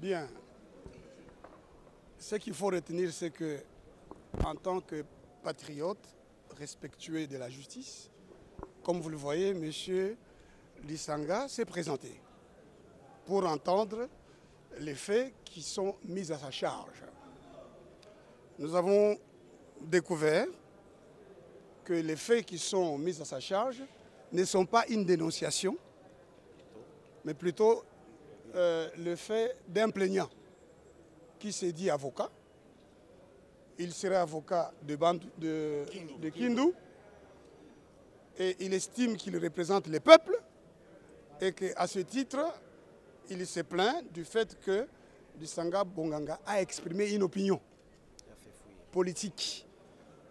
Bien. Ce qu'il faut retenir, c'est que, en tant que patriote respectueux de la justice, comme vous le voyez, M. Lissanga s'est présenté pour entendre les faits qui sont mis à sa charge. Nous avons découvert que les faits qui sont mis à sa charge ne sont pas une dénonciation, mais plutôt euh, le fait d'un plaignant qui s'est dit avocat. Il serait avocat de, Bantu- de, de Kindu et il estime qu'il représente le peuple et qu'à ce titre, il se plaint du fait que Lissanga Bonganga a exprimé une opinion politique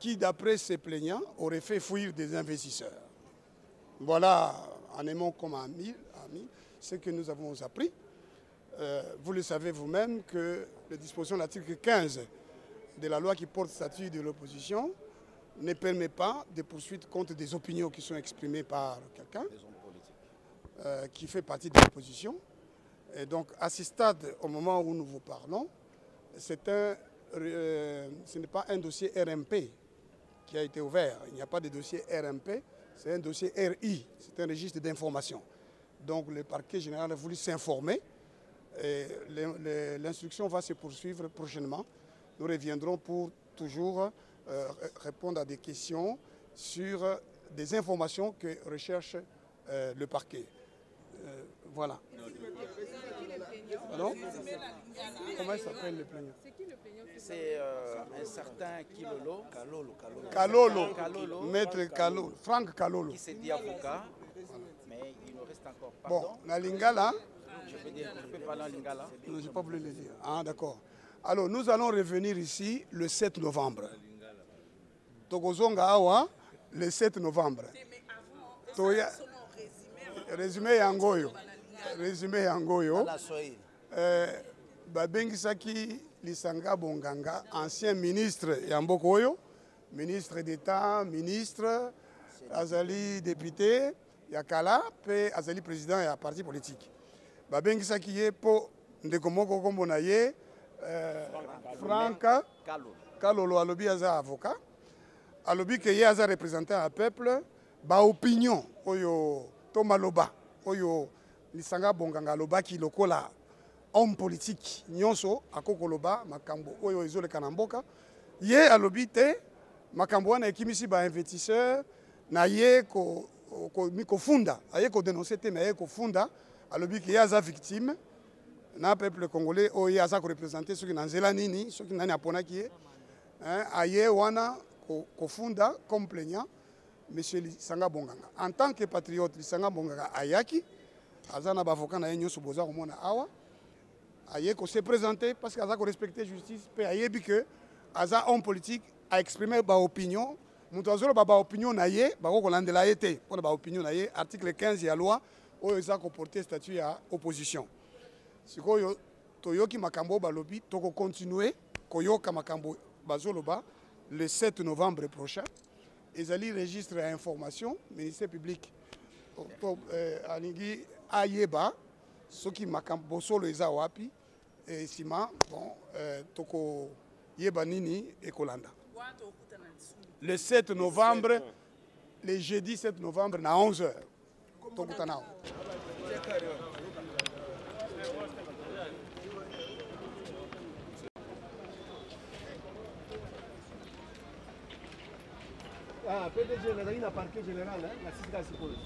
qui, d'après ses plaignants, aurait fait fuir des investisseurs. Voilà, en aimant comme ami, ami ce que nous avons appris. Euh, vous le savez vous-même que les dispositions de l'article 15 de la loi qui porte statut de l'opposition ne permet pas de poursuites contre des opinions qui sont exprimées par quelqu'un euh, qui fait partie de l'opposition. Et donc, à ce stade, au moment où nous vous parlons, c'est un, euh, ce n'est pas un dossier RMP qui a été ouvert. Il n'y a pas de dossier RMP, c'est un dossier RI, c'est un registre d'information. Donc, le parquet général a voulu s'informer. L'instruction va se poursuivre prochainement. Nous reviendrons pour toujours euh, répondre à des questions sur des informations que recherche euh, le parquet. Euh, voilà. Pardon Comment il s'appelle le plaignant? C'est euh, un certain Kilolo, Kalolo, Kalolo, Kalolo, maître Kalolo, Franck Kalolo. qui s'est dit avocat, mais il nous reste encore. Bon, la Lingala, je, peux dire, je peux parler en lingala. non, je n'ai pas voulu le dire. Ah, d'accord. Alors, nous allons revenir ici le 7 novembre. Tokozonga Awa, le 7 novembre. Toya, résumé yangoyo. Résumé yangoyo. Euh, babengisaki lisanga bonganga ancien ministre ya mboka oyo ministre d'état ministre azali député ya kala mpe azali président ya parti politique. Babengisaki ye mpo ndeko moko nkombo na ye euh, Kalolo. kalolo alobi aza avocat. Alobi ke ye aza représentant ya peuple. Baopinion oyo to maloba oyo lisanga bonganga alobaki lokola homme politique nyonso akoki koloba makambo oyo ezoleka na mboka. Ye alobi te makambo wana ekimisi bainvestisseur na ye ko- ko- mi- kofunda aye kodenonse te me aye alobi ke victime na peuple congolais oyo ye aza korepresente soki na nzela nini soki nani hein, aye wana comme plaignant monsieur lisanga bonganga. En tant que patriote lisanga bonganga ayaki aza na na awa aye kose présente parce que aza korespecte justice mpe ayebi ke aza homme politique aexprime baopinion moto azoloba baopinion na ye bako kolandela ye te mpona baopinion na ye. Article 15 ya loi oyo eza koporte statut ya opposition. Sikoyo toyoki makambo oyo balobi tokokontinue koyoka makambo bazoloba le 7 novembre prochain. Ezali registre ya information ministère public. To, eh, alingi ayeba soki makambo bosolo eza wapi e nsima bon eh, tokoyeba nini ekolanda le 7 novembre le jeudi 7 novembre na 11 heures. Tokutana awa Ah, PDG nazali na parquet général hein, na sisika sikoyo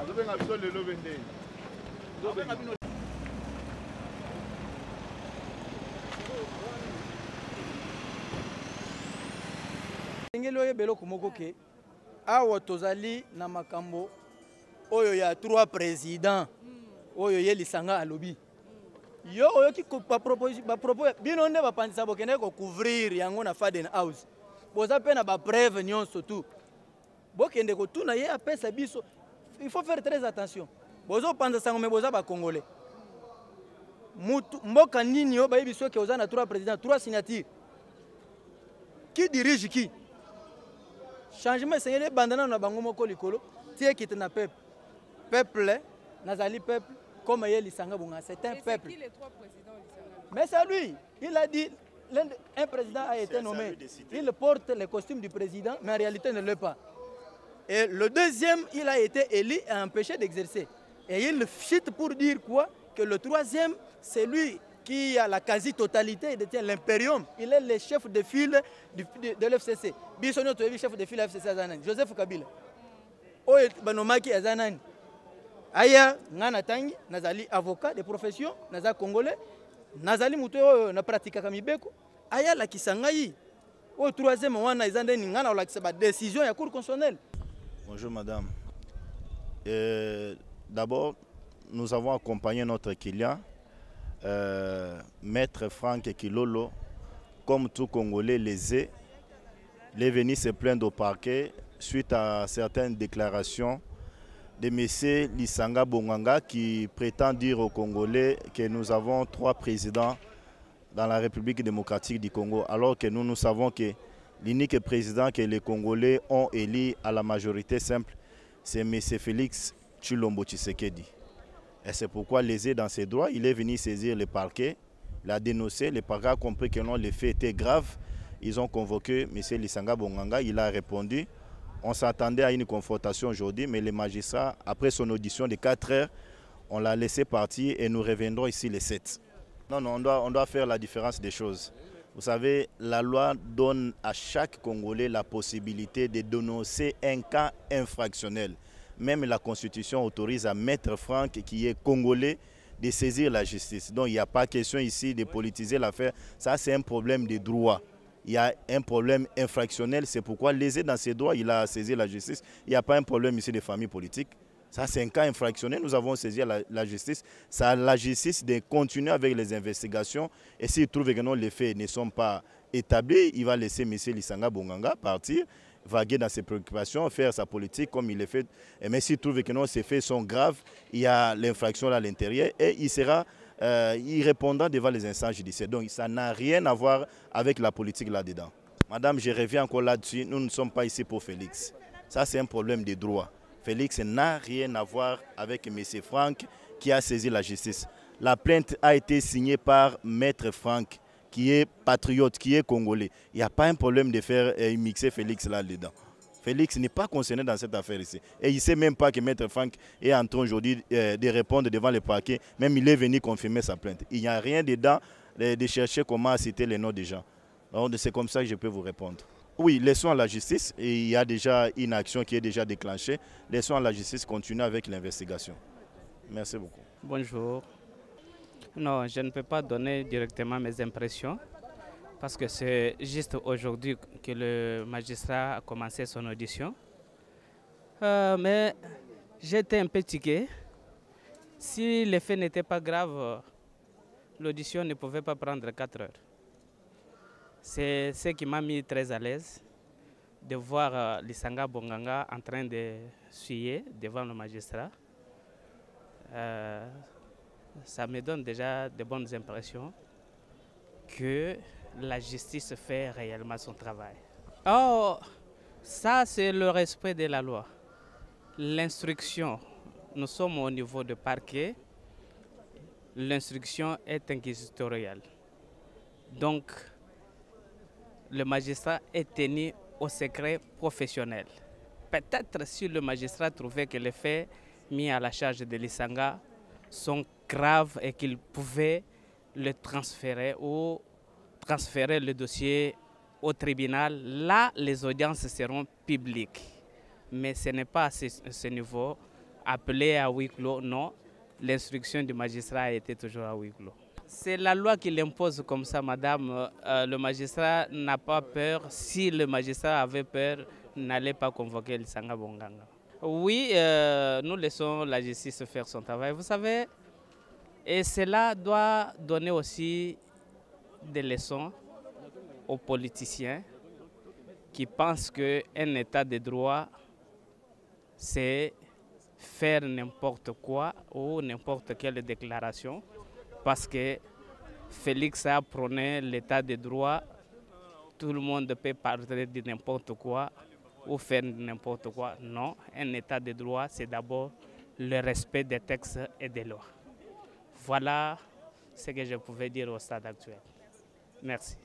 azobenga biso lelo bendeni engeli oyeba eloko moko ke awa tozali na makambo oyo ya trois président oyo ye lisanga alobi. Yo oyoki bino nde bapandisa bokende kocouvrir yango na faden house. Boza mpe na bapreuve nyonso tu bokende kotuna ye apesa biso. Il faut faire très attention. Bozopanza sango me boza bacongolais mutu mboka nini oyo bayebi soki oza na trois président trois signature qui dirige qui? Changement esengeli ebanda nano na bango moko likolo. Ti ekite na peuple. Peuple nazali peuple comme ye lisanga bonga. C'est un peuple. qui les trois présidents au Lisanga? Mais c'est lui. Il a dit un président a été nommé. il porte le costume du président mais en réalité ne l'est pas et le deuxième il a été élu et empêché d'exercer. Et il chute pour dire quoi? Que le troisième c'est lui qui a la quasi-totalité, il détient l'impérium. Il est le chef de file de, de l'FCC. biso nyonso toyebi chef de file ya fcc aza nani joseph kabila. Banomaki aza nani aya nga natangi nazali avocat de profession naza congolais nazali moto oyo napratikaka mibeko. Aya alakisa ngai oyo troisième wana eza ndeni nga na olakisa badécision ya cour constitutionnelle Bonjour madame. Euh, D'abord, nous avons accompagné notre client, euh, Maître Franck Kilolo, comme tout Congolais lésé. Il est venu se plaindre au parquet suite à certaines déclarations de M. Lissanga Bonganga qui prétend dire aux Congolais que nous avons trois présidents dans la République démocratique du Congo, alors que nous, nous savons que l'unique président que les Congolais ont élu à la majorité simple, c'est M. Félix Chulombo Tshisekedi. Et c'est pourquoi lésé dans ses droits, il est venu saisir le parquet, l'a dénoncé, le parquet a compris que non, les faits étaient graves. Ils ont convoqué M. Lissanga Bonganga, il a répondu. On s'attendait à une confrontation aujourd'hui, mais les magistrats, après son audition de 4 heures, on l'a laissé partir et nous reviendrons ici les 7. Non, non, on doit, on doit faire la différence des choses. Vous savez, la loi donne à chaque Congolais la possibilité de dénoncer un cas infractionnel. Même la Constitution autorise à Maître Franck, qui est Congolais, de saisir la justice. Donc il n'y a pas question ici de politiser l'affaire. Ça, c'est un problème de droit. Il y a un problème infractionnel. C'est pourquoi lésé dans ses droits, il a saisi la justice. Il n'y a pas un problème ici de famille politique. Ça, c'est un cas infractionnel. Nous avons saisi la, justice. C'est à la justice de continuer avec les investigations. Et s'il trouve que non, les faits ne sont pas établis, il va laisser M. Lissanga Bonganga partir, vaguer dans ses préoccupations, faire sa politique comme il le fait. Mais s'il trouve que non, ces faits sont graves, il y a l'infraction à l'intérieur et il sera. euh, il répondra devant les instances judiciaires. Donc ça n'a rien à voir avec la politique là-dedans. Madame, je reviens encore là-dessus. Nous ne sommes pas ici pour Félix. Ça, c'est un problème de droit. Félix n'a rien à voir avec M. Franck qui a saisi la justice. La plainte a été signée par Maître Franck, qui est patriote, qui est congolais. Il n'y a pas un problème de faire euh, mixer Félix là-dedans. Félix n'est pas concerné dans cette affaire ici. Et il ne sait même pas que Maître Franck est en train aujourd'hui euh, de répondre devant le parquet. Même il est venu confirmer sa plainte. Il n'y a rien dedans euh, de chercher comment citer les noms des gens. C'est comme ça que je peux vous répondre. Oui, laissons à la justice. Il y a déjà une action qui est déjà déclenchée. Laissons à la justice continuer avec l'investigation. Merci beaucoup. Bonjour. Non, je ne peux pas donner directement mes impressions parce que c'est juste aujourd'hui que le magistrat a commencé son audition. Euh, mais j'étais un peu. Si les faits n'étaient pas graves, l'audition ne pouvait pas prendre 4 heures. C'est ce qui m'a mis très à l'aise de voir euh, Lissanga Bonganga en train de suyer devant le magistrat. Euh, ça me donne déjà de bonnes impressions que la justice fait réellement son travail. Oh, ça c'est le respect de la loi. L'instruction, nous sommes au niveau de parquet, l'instruction est inquisitoriale. Donc, le magistrat est tenu au secret professionnel. Peut-être si le magistrat trouvait que les faits mis à la charge de l'Isanga sont graves et qu'il pouvait le transférer ou transférer le dossier au tribunal, là, les audiences seront publiques. Mais ce n'est pas à ce, niveau. Appelé à huis clos, non. L'instruction du magistrat a été toujours à huis clos. C'est la loi qui l'impose comme ça, madame. Euh, le magistrat n'a pas peur. Si le magistrat avait peur, n'allait pas convoquer le Sanga Bonganga. Oui, euh, nous laissons la justice faire son travail. Vous savez, Et cela doit donner aussi des leçons aux politiciens qui pensent qu'un état de droit, c'est faire n'importe quoi ou n'importe quelle déclaration parce que Félix a prôné l'état de droit, tout le monde peut parler de n'importe quoi ou faire n'importe quoi. Non, un état de droit, c'est d'abord le respect des textes et des lois. Voilà ce que je pouvais dire au stade actuel. Merci.